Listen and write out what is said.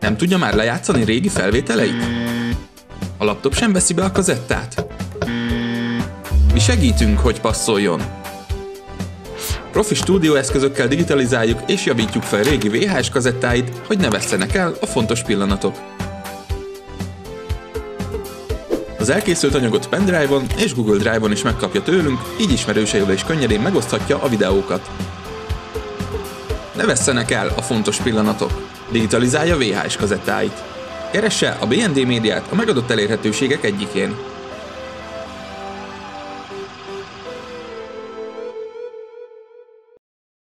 Nem tudja már lejátszani régi felvételeit? A laptop sem veszi be a kazettát? Mi segítünk, hogy passzoljon. Profi stúdióeszközökkel digitalizáljuk és javítjuk fel régi VHS kazettáit, hogy ne vesszenek el a fontos pillanatok. Az elkészült anyagot pendrive-on és Google Drive-on is megkapja tőlünk, így ismerőseivel is könnyedén megoszthatja a videókat. Ne vesszenek el a fontos pillanatok. Digitalizálja VHS kazettáit. Keresse a BND médiát a megadott elérhetőségek egyikén.